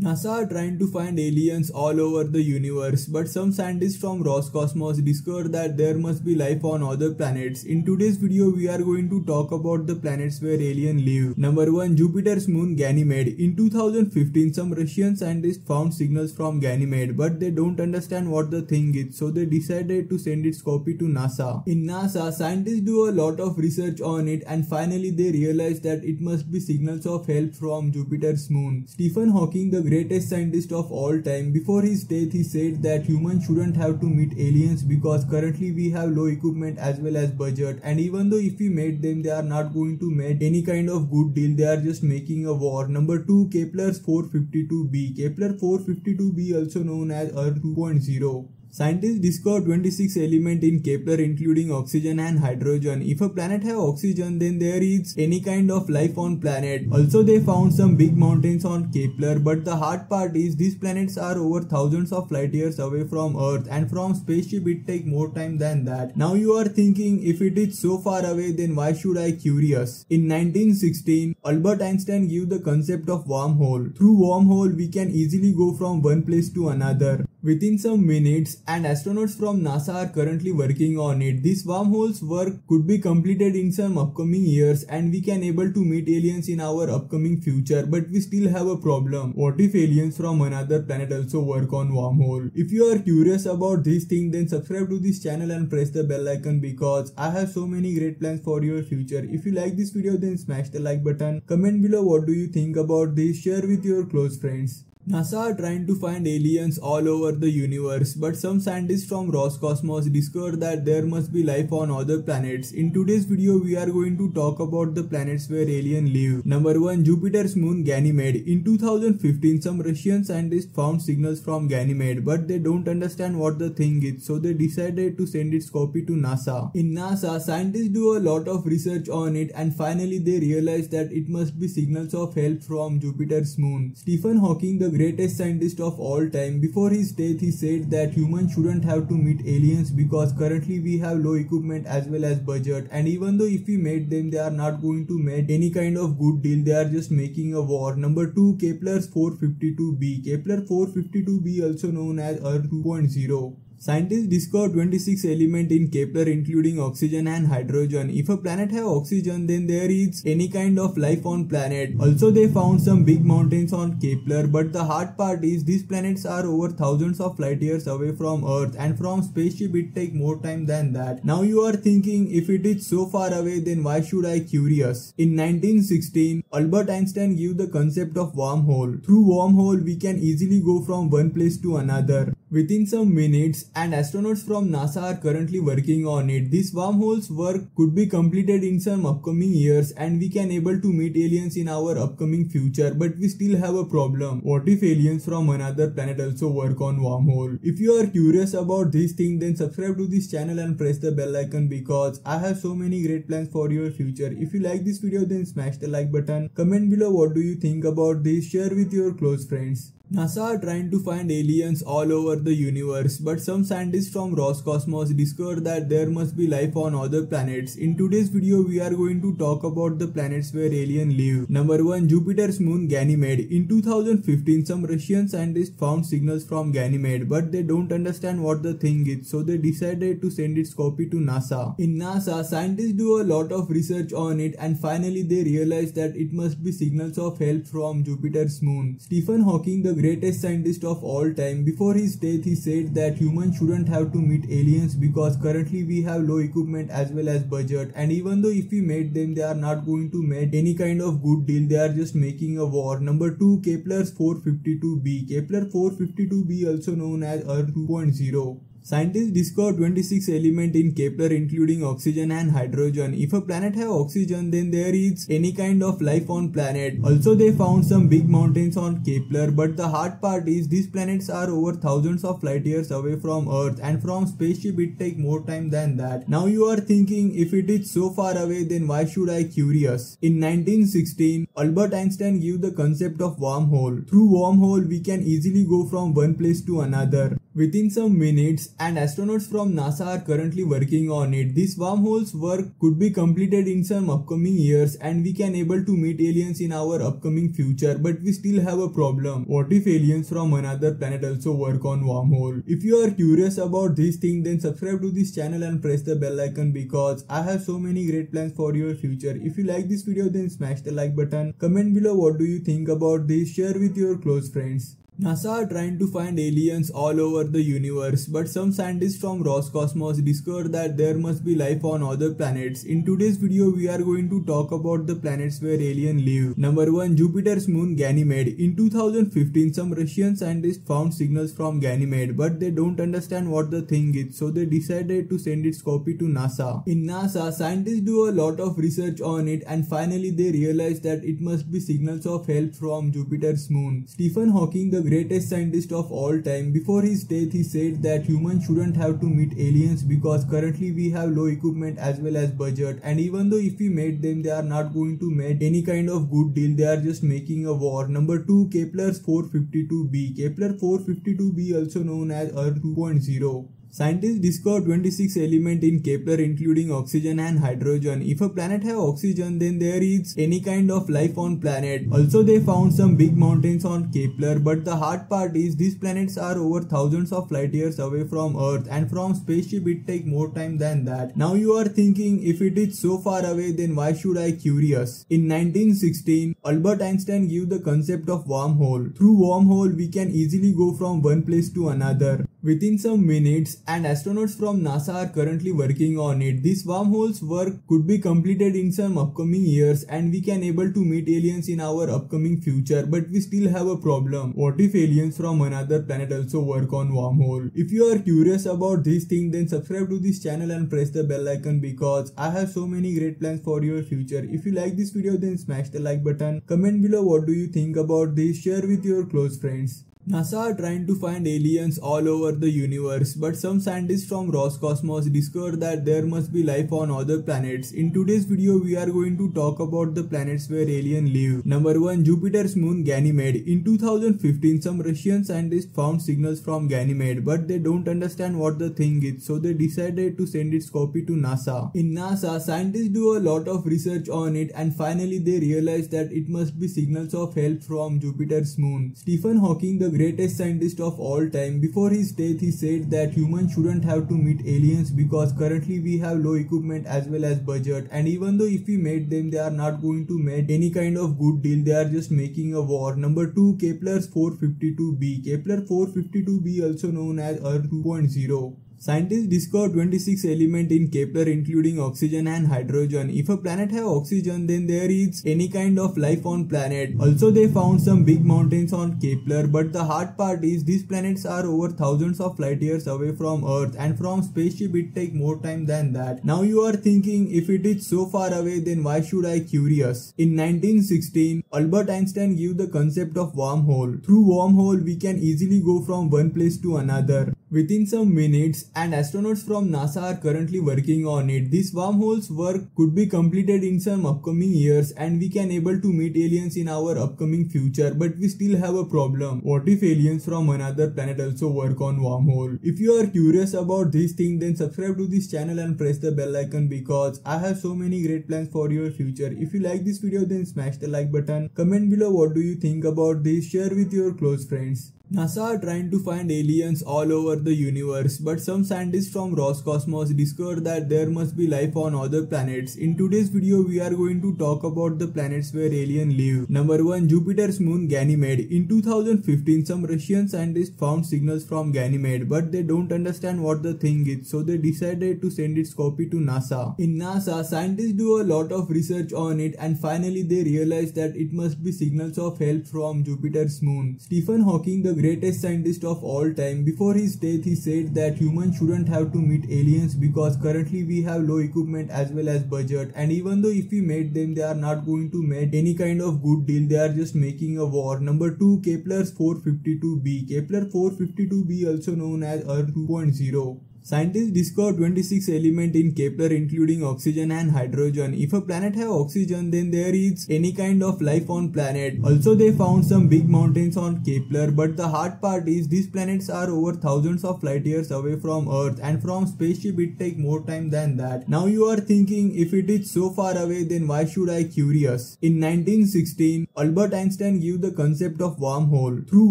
NASA are trying to find aliens all over the universe, but some scientists from Roscosmos discovered that there must be life on other planets. In today's video, we are going to talk about the planets where aliens live. Number 1. Jupiter's moon Ganymede. In 2015, some Russian scientists found signals from Ganymede, but they don't understand what the thing is, so they decided to send its copy to NASA. In NASA, scientists do a lot of research on it and finally they realized that it must be signals of help from Jupiter's moon. Stephen Hawking, the greatest scientist of all time. Before his death, he said that humans shouldn't have to meet aliens because currently we have low equipment as well as budget. And even though if we made them, they are not going to make any kind of good deal. They are just making a war. Number two, Kepler's 452b. Kepler 452b, also known as Earth 2.0. Scientists discovered 26 elements in Kepler including oxygen and hydrogen. If a planet have oxygen then there is any kind of life on planet. Also they found some big mountains on Kepler but the hard part is these planets are over thousands of light years away from Earth and from spaceship it take more time than that. Now you are thinking if it is so far away then why should I curious? In 1916 Albert Einstein gave the concept of wormhole. Through wormhole we can easily go from one place to another. Within some minutes and astronauts from NASA are currently working on it. This wormhole's work could be completed in some upcoming years and we can able to meet aliens in our upcoming future but we still have a problem. What if aliens from another planet also work on wormhole? If you are curious about this thing then subscribe to this channel and press the bell icon because I have so many great plans for your future. If you like this video then smash the like button. Comment below what do you think about this. Share with your close friends. NASA are trying to find aliens all over the universe, but some scientists from Roscosmos discovered that there must be life on other planets. In today's video, we are going to talk about the planets where aliens live. Number 1. Jupiter's moon Ganymede. In 2015, some Russian scientists found signals from Ganymede, but they don't understand what the thing is, so they decided to send its copy to NASA. In NASA, scientists do a lot of research on it and finally they realized that it must be signals of help from Jupiter's moon. Stephen Hawking, the greatest scientist of all time. Before his death, he said that humans shouldn't have to meet aliens because currently we have low equipment as well as budget. And even though if we made them, they are not going to make any kind of good deal. They are just making a war. Number two, Kepler's 452b. Kepler 452b, also known as Earth 2.0. Scientists discovered 26 elements in Kepler including oxygen and hydrogen. If a planet have oxygen then there is any kind of life on planet. Also they found some big mountains on Kepler but the hard part is these planets are over thousands of light years away from Earth and from spaceship it take more time than that. Now you are thinking if it is so far away then why should I curious? In 1916 Albert Einstein gave the concept of wormhole. Through wormhole we can easily go from one place to another. Within some minutes and astronauts from NASA are currently working on it. This wormhole's work could be completed in some upcoming years and we can able to meet aliens in our upcoming future but we still have a problem. What if aliens from another planet also work on wormhole? If you are curious about this thing then subscribe to this channel and press the bell icon because I have so many great plans for your future. If you like this video then smash the like button. Comment below what do you think about this. Share with your close friends. NASA are trying to find aliens all over the universe, but some scientists from Roscosmos discovered that there must be life on other planets. In today's video, we are going to talk about the planets where aliens live. Number 1. Jupiter's moon Ganymede. In 2015, some Russian scientists found signals from Ganymede, but they don't understand what the thing is, so they decided to send its copy to NASA. In NASA, scientists do a lot of research on it and finally they realized that it must be signals of help from Jupiter's moon. Stephen Hawking, the greatest scientist of all time. Before his death, he said that humans shouldn't have to meet aliens because currently we have low equipment as well as budget. And even though if we made them, they are not going to make any kind of good deal. They are just making a war. Number two, Kepler's 452b. Kepler 452b, also known as Earth 2.0. Scientists discovered 26 elements in Kepler including oxygen and hydrogen. If a planet have oxygen then there is any kind of life on planet. Also they found some big mountains on Kepler but the hard part is these planets are over thousands of light years away from Earth and from spaceship it take more time than that. Now you are thinking if it is so far away then why should I curious? In 1916 Albert Einstein gave the concept of wormhole. Through wormhole we can easily go from one place to another. Within some minutes and astronauts from NASA are currently working on it. This wormhole's work could be completed in some upcoming years and we can able to meet aliens in our upcoming future but we still have a problem. What if aliens from another planet also work on wormhole? If you are curious about this thing then subscribe to this channel and press the bell icon because I have so many great plans for your future. If you like this video then smash the like button. Comment below what do you think about this. Share with your close friends. NASA are trying to find aliens all over the universe, but some scientists from Roscosmos discovered that there must be life on other planets. In today's video, we are going to talk about the planets where aliens live. Number 1. Jupiter's moon Ganymede. In 2015, some Russian scientists found signals from Ganymede, but they don't understand what the thing is, so they decided to send its copy to NASA. In NASA, scientists do a lot of research on it and finally they realized that it must be signals of help from Jupiter's moon. Stephen Hawking, the greatest scientist of all time. Before his death, he said that humans shouldn't have to meet aliens because currently we have low equipment as well as budget. And even though if we made them, they are not going to make any kind of good deal. They are just making a war. Number two, Kepler's 452b. Kepler 452b, also known as Earth 2.0. Scientists discovered 26 elements in Kepler including oxygen and hydrogen. If a planet have oxygen then there is any kind of life on planet. Also they found some big mountains on Kepler but the hard part is these planets are over thousands of light years away from Earth and from spaceship it take more time than that. Now you are thinking if it is so far away then why should I curious? In 1916 Albert Einstein gave the concept of wormhole. Through wormhole we can easily go from one place to another. Within some minutes and astronauts from NASA are currently working on it. This wormhole's work could be completed in some upcoming years and we can able to meet aliens in our upcoming future but we still have a problem. What if aliens from another planet also work on wormhole? If you are curious about this thing then subscribe to this channel and press the bell icon because I have so many great plans for your future. If you like this video then smash the like button. Comment below what do you think about this. Share with your close friends. NASA are trying to find aliens all over the universe, but some scientists from Roscosmos discovered that there must be life on other planets. In today's video, we are going to talk about the planets where aliens live. Number 1. Jupiter's moon Ganymede. In 2015, some Russian scientists found signals from Ganymede, but they don't understand what the thing is, so they decided to send its copy to NASA. In NASA, scientists do a lot of research on it and finally they realized that it must be signals of help from Jupiter's moon. Stephen Hawking, the greatest scientist of all time. Before his death, he said that humans shouldn't have to meet aliens because currently we have low equipment as well as budget. And even though if we made them, they are not going to make any kind of good deal. They are just making a war. Number two, Kepler's 452b. Kepler 452b, also known as Earth 2.0. Scientists discovered 26 elements in Kepler including oxygen and hydrogen. If a planet have oxygen then there is any kind of life on planet. Also they found some big mountains on Kepler but the hard part is these planets are over thousands of light years away from Earth and from spaceship it take more time than that. Now you are thinking if it is so far away then why should I curious? In 1916 Albert Einstein gave the concept of wormhole. Through wormhole we can easily go from one place to another. Within some minutes and astronauts from NASA are currently working on it. This wormhole's work could be completed in some upcoming years and we can able to meet aliens in our upcoming future but we still have a problem. What if aliens from another planet also work on wormhole? If you are curious about this thing then subscribe to this channel and press the bell icon because I have so many great plans for your future. If you like this video then smash the like button. Comment below what do you think about this. Share with your close friends. NASA are trying to find aliens all over the universe, but some scientists from Roscosmos discovered that there must be life on other planets. In today's video, we are going to talk about the planets where aliens live. Number 1. Jupiter's moon Ganymede. In 2015, some Russian scientists found signals from Ganymede, but they don't understand what the thing is, so they decided to send its copy to NASA. In NASA, scientists do a lot of research on it and finally they realized that it must be signals of help from Jupiter's moon. Stephen Hawking, the greatest scientist of all time. Before his death, he said that humans shouldn't have to meet aliens because currently we have low equipment as well as budget. And even though if we made them, they are not going to make any kind of good deal. They are just making a war. Number two, Kepler's 452b. Kepler 452b, also known as Earth 2.0. Scientists discovered 26 elements in Kepler including oxygen and hydrogen. If a planet have oxygen then there is any kind of life on planet. Also they found some big mountains on Kepler but the hard part is these planets are over thousands of light years away from Earth and from spaceship it take more time than that. Now you are thinking if it is so far away then why should I curious? In 1916 Albert Einstein gave the concept of wormhole. Through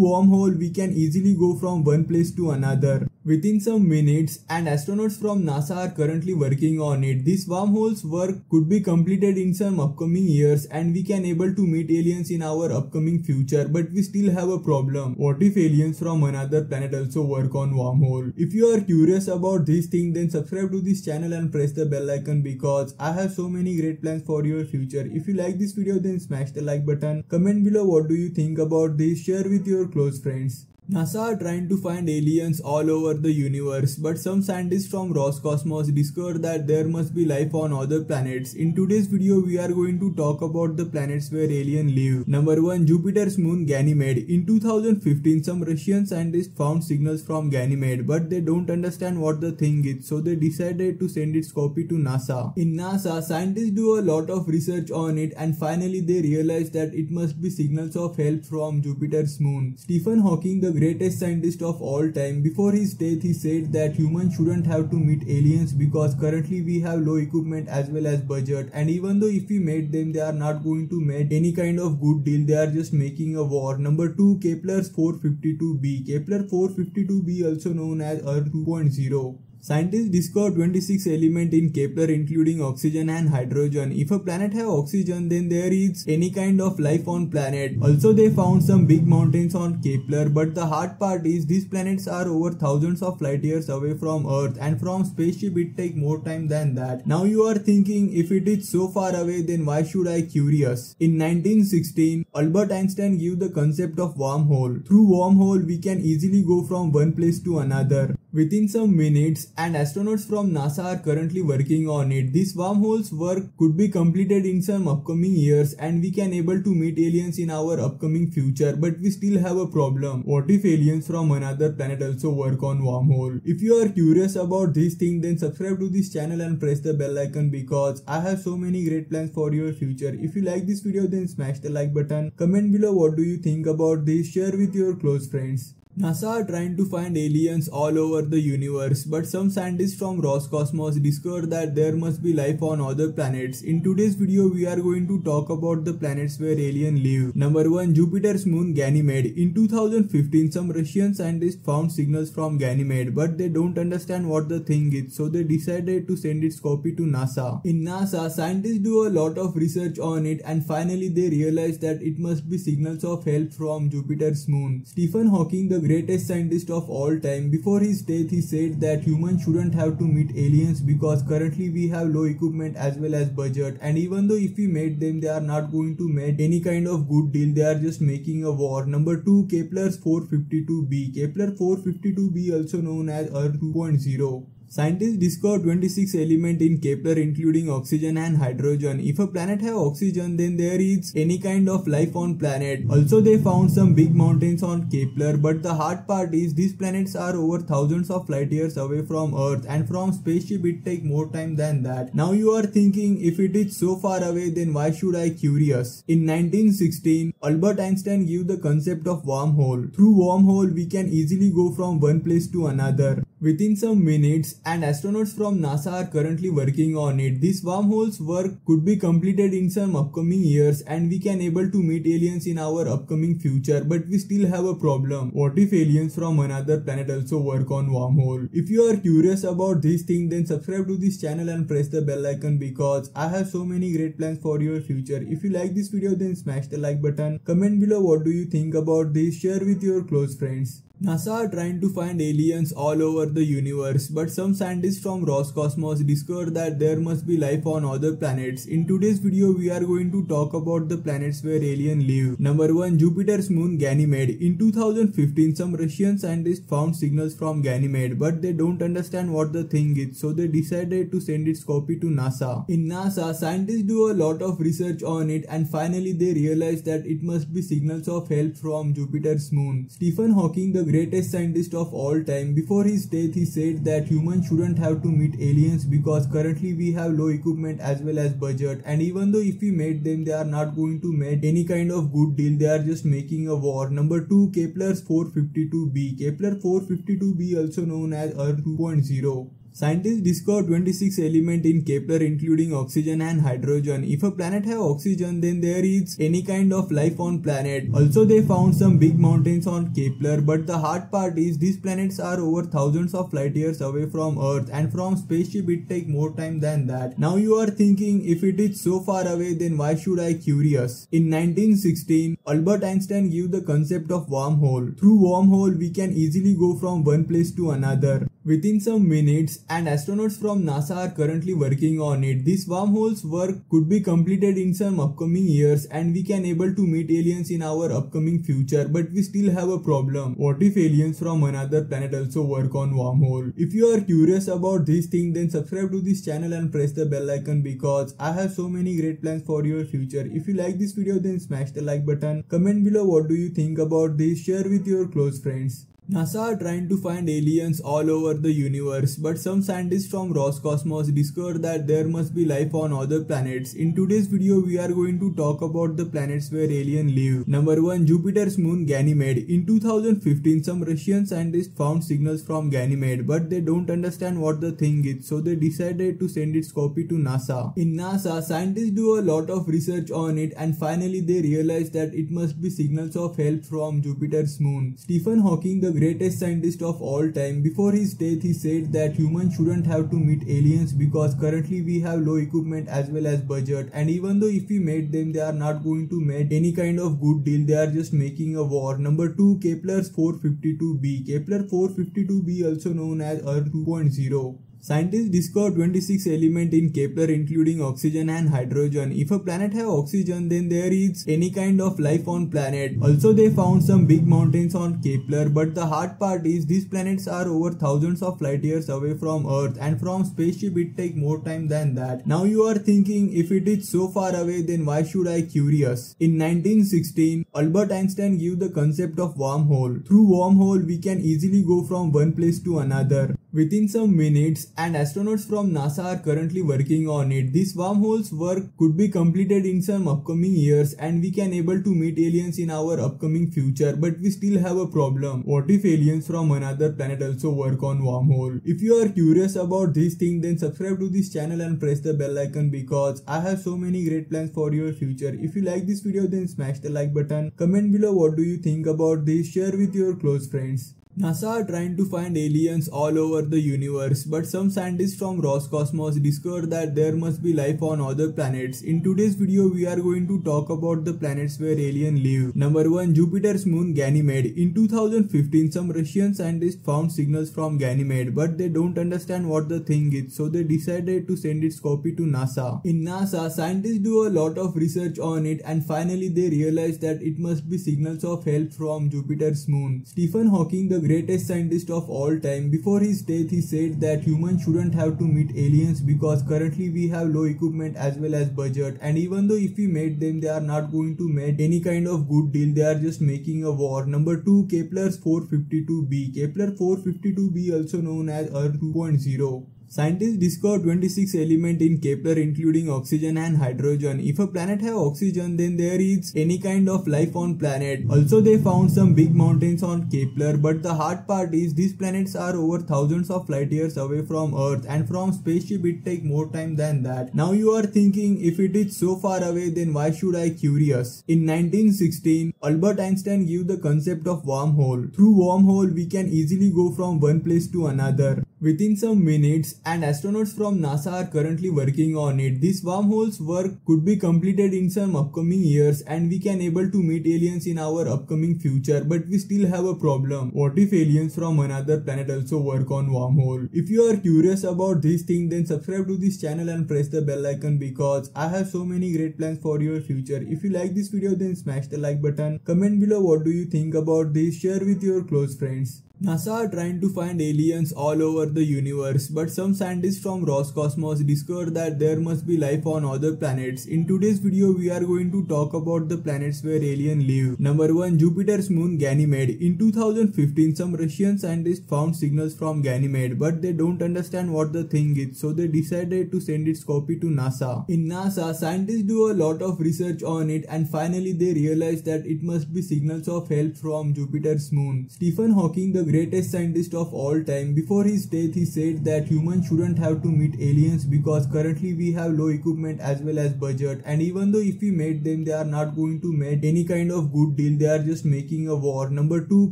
wormhole we can easily go from one place to another within some minutes and astronauts from NASA are currently working on it. This wormhole's work could be completed in some upcoming years and we can able to meet aliens in our upcoming future but we still have a problem. What if aliens from another planet also work on wormhole? If you are curious about this thing then subscribe to this channel and press the bell icon because I have so many great plans for your future. If you like this video then smash the like button. Comment below what do you think about this. Share with your close friends. NASA are trying to find aliens all over the universe, but some scientists from Roscosmos discovered that there must be life on other planets. In today's video, we are going to talk about the planets where aliens live. Number 1. Jupiter's moon Ganymede. In 2015, some Russian scientists found signals from Ganymede, but they don't understand what the thing is, so they decided to send its copy to NASA. In NASA, scientists do a lot of research on it and finally they realized that it must be signals of help from Jupiter's moon. Stephen Hawking, the greatest scientist of all time. Before his death, he said that humans shouldn't have to meet aliens because currently we have low equipment as well as budget. And even though if we made them, they are not going to make any kind of good deal. They are just making a war. Number two, Kepler's 452b. Kepler 452b, also known as Earth 2.0. Scientists discovered 26 elements in Kepler including oxygen and hydrogen. If a planet have oxygen then there is any kind of life on planet. Also they found some big mountains on Kepler but the hard part is these planets are over thousands of light years away from Earth and from spaceship it take more time than that. Now you are thinking if it is so far away then why should I curious? In 1916 Albert Einstein gave the concept of wormhole. Through wormhole we can easily go from one place to another within some minutes and astronauts from NASA are currently working on it. This wormhole's work could be completed in some upcoming years and we can able to meet aliens in our upcoming future but we still have a problem. What if aliens from another planet also work on wormhole? If you are curious about this thing then subscribe to this channel and press the bell icon because I have so many great plans for your future. If you like this video then smash the like button. Comment below what do you think about this. Share with your close friends. NASA are trying to find aliens all over the universe, but some scientists from Roscosmos discovered that there must be life on other planets. In today's video, we are going to talk about the planets where aliens live. Number 1. Jupiter's moon Ganymede. In 2015, some Russian scientists found signals from Ganymede, but they don't understand what the thing is, so they decided to send its copy to NASA. In NASA, scientists do a lot of research on it and finally they realized that it must be signals of help from Jupiter's moon. Stephen Hawking, the greatest scientist of all time. Before his death, he said that humans shouldn't have to meet aliens because currently we have low equipment as well as budget. And even though if we made them, they are not going to make any kind of good deal. They are just making a war. Number two, Kepler's 452b. Kepler 452b, also known as Earth 2.0. Scientists discovered 26 elements in Kepler including oxygen and hydrogen. If a planet have oxygen then there is any kind of life on planet. Also they found some big mountains on Kepler but the hard part is these planets are over thousands of light years away from Earth and from spaceship it take more time than that. Now you are thinking if it is so far away then why should I curious? In 1916 Albert Einstein gave the concept of wormhole. Through wormhole we can easily go from one place to another within some minutes and astronauts from NASA are currently working on it. This wormhole's work could be completed in some upcoming years and we can able to meet aliens in our upcoming future but we still have a problem. What if aliens from another planet also work on wormhole? If you are curious about this thing then subscribe to this channel and press the bell icon because I have so many great plans for your future. If you like this video then smash the like button. Comment below what do you think about this. Share with your close friends. NASA are trying to find aliens all over the universe, but some scientists from Roscosmos discovered that there must be life on other planets. In today's video, we are going to talk about the planets where aliens live. Number 1. Jupiter's moon Ganymede. In 2015, some Russian scientists found signals from Ganymede, but they don't understand what the thing is, so they decided to send its copy to NASA. In NASA, scientists do a lot of research on it and finally they realized that it must be signals of help from Jupiter's moon. Stephen Hawking, the greatest scientist of all time, before his death, he said that humans shouldn't have to meet aliens because currently we have low equipment as well as budget. And even though if we made them, they are not going to make any kind of good deal. They are just making a war. Number two, Kepler's 452b. Kepler 452b, also known as Earth 2.0. Scientists discovered 26 elements in Kepler including oxygen and hydrogen. If a planet have oxygen then there is any kind of life on planet. Also they found some big mountains on Kepler but the hard part is these planets are over thousands of light years away from Earth and from spaceship it take more time than that. Now you are thinking if it is so far away then why should I curious? In 1916 Albert Einstein gave the concept of wormhole. Through wormhole we can easily go from one place to another within some minutes and astronauts from NASA are currently working on it. This wormhole's work could be completed in some upcoming years and we can able to meet aliens in our upcoming future but we still have a problem. What if aliens from another planet also work on wormhole? If you are curious about this thing then subscribe to this channel and press the bell icon because I have so many great plans for your future. If you like this video then smash the like button. Comment below what do you think about this. Share with your close friends. NASA are trying to find aliens all over the universe, but some scientists from Roscosmos discovered that there must be life on other planets. In today's video, we are going to talk about the planets where aliens live. Number 1. Jupiter's moon Ganymede. In 2015, some Russian scientists found signals from Ganymede, but they don't understand what the thing is, so they decided to send its copy to NASA. In NASA, scientists do a lot of research on it and finally they realized that it must be signals of help from Jupiter's moon. Stephen Hawking, the greatest scientist of all time. Before his death, he said that humans shouldn't have to meet aliens because currently we have low equipment as well as budget. And even though if we made them, they are not going to make any kind of good deal. They are just making a war. Number two, Kepler's 452b. Kepler 452b, also known as Earth 2.0. Scientists discovered 26 elements in Kepler including oxygen and hydrogen. If a planet have oxygen then there is any kind of life on planet. Also they found some big mountains on Kepler but the hard part is these planets are over thousands of light years away from Earth and from spaceship it take more time than that. Now you are thinking if it is so far away then why should I curious? In 1916 Albert Einstein gave the concept of wormhole. Through wormhole we can easily go from one place to another within some minutes and astronauts from NASA are currently working on it. This wormhole's work could be completed in some upcoming years and we can able to meet aliens in our upcoming future but we still have a problem. What if aliens from another planet also work on wormhole? If you are curious about this thing then subscribe to this channel and press the bell icon because I have so many great plans for your future. If you like this video then smash the like button. Comment below what do you think about this. Share with your close friends. NASA are trying to find aliens all over the universe, but some scientists from Roscosmos discovered that there must be life on other planets. In today's video, we are going to talk about the planets where aliens live. Number 1. Jupiter's moon Ganymede. In 2015, some Russian scientists found signals from Ganymede, but they don't understand what the thing is, so they decided to send its copy to NASA. In NASA, scientists do a lot of research on it and finally they realized that it must be signals of help from Jupiter's moon. Stephen Hawking, the greatest scientist of all time. Before his death, he said that humans shouldn't have to meet aliens because currently we have low equipment as well as budget. And even though if we made them, they are not going to make any kind of good deal. They are just making a war. Number two, Kepler's 452b. Kepler 452b, also known as Earth 2.0. Scientists discovered 26 elements in Kepler including oxygen and hydrogen. If a planet have oxygen then there is any kind of life on planet. Also they found some big mountains on Kepler but the hard part is these planets are over thousands of light years away from Earth and from spaceship it take more time than that. Now you are thinking if it is so far away then why should I curious? In 1916 Albert Einstein gave the concept of wormhole. Through wormhole we can easily go from one place to another within some minutes and astronauts from NASA are currently working on it. This wormhole's work could be completed in some upcoming years and we can able to meet aliens in our upcoming future but we still have a problem. What if aliens from another planet also work on wormhole? If you are curious about this thing then subscribe to this channel and press the bell icon because I have so many great plans for your future. If you like this video then smash the like button. Comment below what do you think about this. Share with your close friends. NASA are trying to find aliens all over the universe, but some scientists from Roscosmos discovered that there must be life on other planets. In today's video, we are going to talk about the planets where aliens live. Number 1. Jupiter's moon Ganymede. In 2015, some Russian scientists found signals from Ganymede, but they don't understand what the thing is, so they decided to send its copy to NASA. In NASA, scientists do a lot of research on it and finally they realized that it must be signals of help from Jupiter's moon. Stephen Hawking, the greatest scientist of all time. Before his death, he said that humans shouldn't have to meet aliens because currently we have low equipment as well as budget. And even though if we made them, they are not going to make any kind of good deal. They are just making a war. Number two,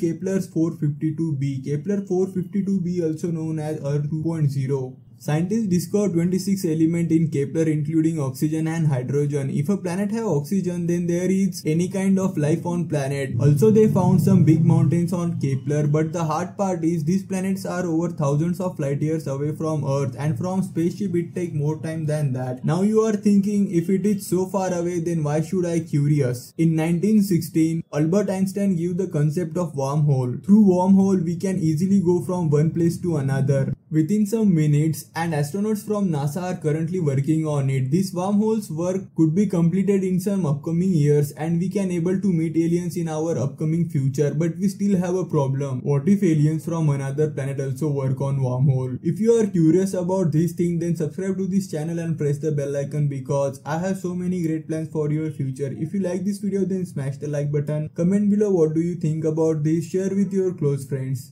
Kepler's 452b. Kepler 452b, also known as Earth 2.0. Scientists discovered 26 elements in Kepler including oxygen and hydrogen. If a planet have oxygen then there is any kind of life on planet. Also they found some big mountains on Kepler but the hard part is these planets are over thousands of light years away from Earth and from spaceship it take more time than that. Now you are thinking if it is so far away then why should I curious? In 1916 Albert Einstein gave the concept of wormhole. Through wormhole we can easily go from one place to another within some minutes and astronauts from NASA are currently working on it. This wormhole's work could be completed in some upcoming years and we can able to meet aliens in our upcoming future but we still have a problem. What if aliens from another planet also work on wormhole? If you are curious about this thing then subscribe to this channel and press the bell icon because I have so many great plans for your future. If you like this video then smash the like button. Comment below what do you think about this. Share with your close friends.